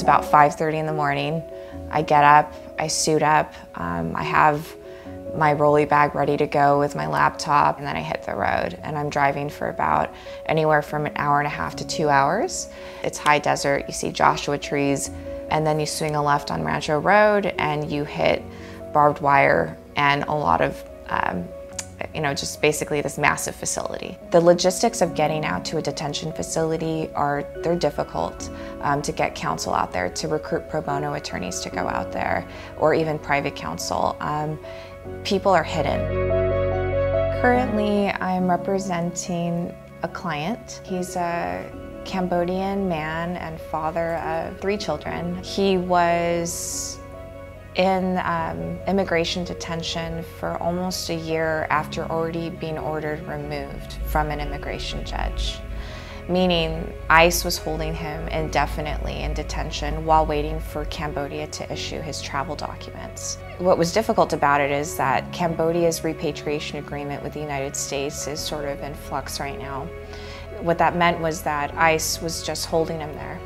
It's about 5.30 in the morning. I get up, I suit up, um, I have my rolly bag ready to go with my laptop, and then I hit the road. And I'm driving for about anywhere from an hour and a half to two hours. It's high desert, you see Joshua trees, and then you swing a left on Rancho Road and you hit barbed wire and a lot of um, you know, just basically this massive facility. The logistics of getting out to a detention facility are, they're difficult um, to get counsel out there, to recruit pro bono attorneys to go out there, or even private counsel. Um, people are hidden. Currently, I'm representing a client. He's a Cambodian man and father of three children. He was in um, immigration detention for almost a year after already being ordered removed from an immigration judge, meaning ICE was holding him indefinitely in detention while waiting for Cambodia to issue his travel documents. What was difficult about it is that Cambodia's repatriation agreement with the United States is sort of in flux right now. What that meant was that ICE was just holding him there.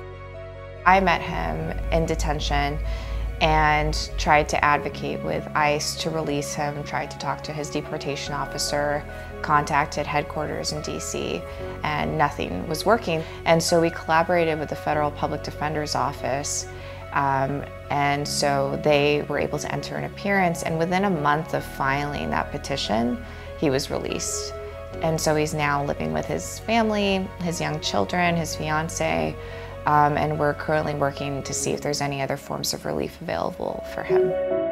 I met him in detention and tried to advocate with ICE to release him, tried to talk to his deportation officer, contacted headquarters in DC, and nothing was working. And so we collaborated with the Federal Public Defender's Office um, and so they were able to enter an appearance and within a month of filing that petition, he was released. And so he's now living with his family, his young children, his fiance, um, and we're currently working to see if there's any other forms of relief available for him.